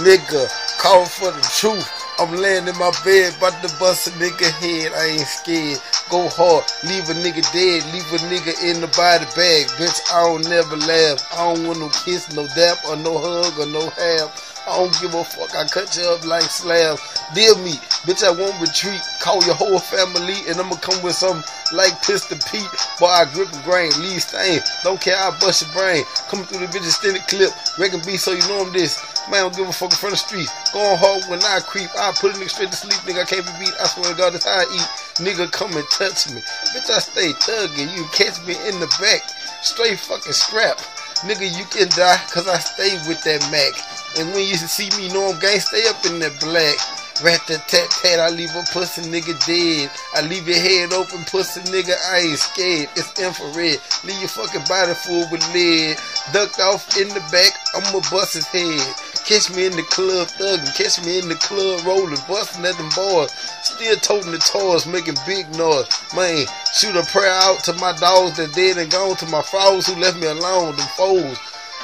Nigga, call for the truth. I'm laying in my bed, about to bust a nigga head. I ain't scared. Go hard, leave a nigga dead, leave a nigga in the body bag. Bitch, I don't never laugh. I don't want no kiss, no dap, or no hug, or no half. I don't give a fuck. I cut you up like slabs. Deal me, bitch. I won't retreat. Call your whole family, and I'ma come with something like Pistol Pete. Boy, I grip a grain, leave stain. Don't care. I bust your brain. Coming through the bitch extended clip. Wrecking B, so you know I'm this. Man, I don't give a fuck in front of the street. Going hard when I creep. I put a nigga straight to sleep. Nigga, I can't be beat. I swear to God, that's how I eat. Nigga, come and touch me. Bitch, I stay thugging. You catch me in the back. Straight fucking strap. Nigga, you can die, cause I stay with that Mac. And when you see me, know I'm gang, stay up in that black. Rat the tat tat, I leave a pussy nigga dead. I leave your head open, pussy nigga, I ain't scared. It's infrared. Leave your fucking body full with lead. Ducked off in the back, I'ma bust his head. Catch me in the club thugging, catch me in the club rolling, busting at them boys. Still toting the toys, making big noise. Man, shoot a prayer out to my dogs that dead and gone, to my foes who left me alone, them foes.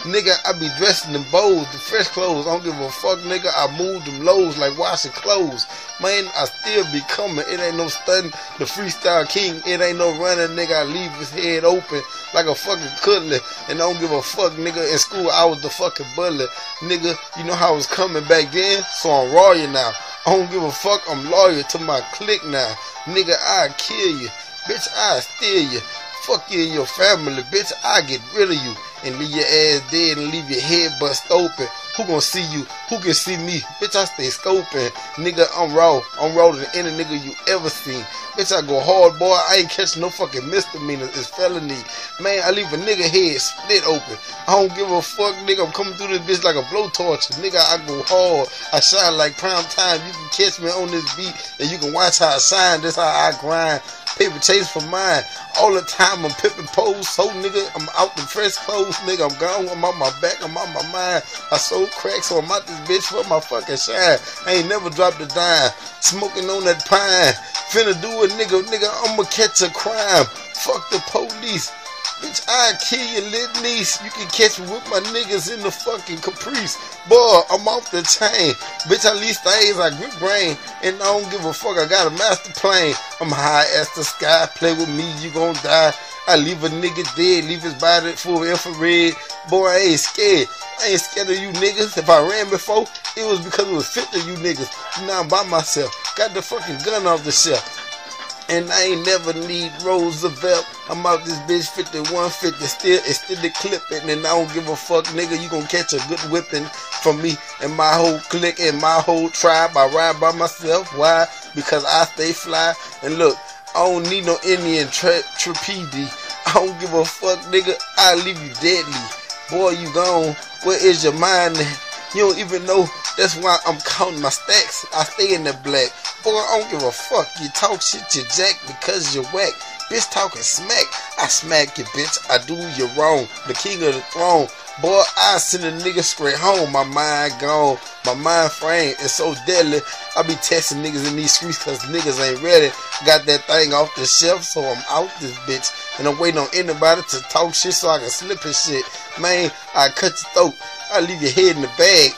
Nigga, I be dressed in them bows, the fresh clothes. I don't give a fuck, nigga. I move them lows like washing clothes. Man, I still be coming. It ain't no stunning. The freestyle king, it ain't no running, nigga. I leave his head open like a fucking cutlet. And I don't give a fuck, nigga. In school, I was the fucking bullet. Nigga, you know how I was coming back then? So I'm royal now. I don't give a fuck. I'm loyal to my clique now. Nigga, I kill you. Bitch, I steal you. Fuck you and your family, bitch. I get rid of you and leave your ass dead and leave your head bust open. Who gonna see you? Who can see me? Bitch, I stay scoping. Nigga, I'm raw. I'm raw than any nigga you ever seen. Bitch, I go hard, boy. I ain't catching no fucking misdemeanors. It's felony. Man, I leave a nigga head split open. I don't give a fuck, nigga. I'm coming through this bitch like a blowtorch. Nigga, I go hard. I shine like prime time. You can catch me on this beat and you can watch how I shine. This how I grind paper chase for mine. All the time I'm pippin' pose, so nigga, I'm out the fresh clothes, nigga. I'm gone, I'm on my back, I'm on my mind. I sold crack, so I'm out this bitch for my fucking shine. I ain't never dropped a dime. Smoking on that pine. Finna do a nigga, nigga, I'ma catch a crime. Fuck the police. Bitch, I kill your little niece. You can catch me with my niggas in the fucking caprice. Boy, I'm off the chain. Bitch, at least I grip brain. And I don't give a fuck. I got a master plan. I'm high as the sky. Play with me, you gon' die. I leave a nigga dead, leave his body full of infrared. Boy, I ain't scared. I ain't scared of you niggas. If I ran before, it was because it was fit to you niggas. Now I'm by myself. Got the fucking gun off the shelf. And I ain't never need Roosevelt. I'm out this bitch 5150, still it's still the clipping, and I don't give a fuck, nigga. You gon' catch a good whipping from me and my whole clique and my whole tribe. I ride by myself. Why? Because I stay fly. And look, I don't need no Indian tra- trapeze. I don't give a fuck, nigga. I leave you deadly. Boy, you gone. Where is your mind? You don't even know. That's why I'm counting my stacks. I stay in the black. Boy, I don't give a fuck. You talk shit to Jack because you're whack. Bitch talking smack. I smack you, bitch. I do you wrong. The king of the throne. Boy, I send a nigga straight home. My mind gone. My mind frame is so deadly. I be testing niggas in these streets cause niggas ain't ready. Got that thing off the shelf, so I'm out this bitch. And I'm waiting on anybody to talk shit so I can slip his shit. Man, I cut your throat. I leave your head in the bag.